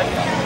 맛있다.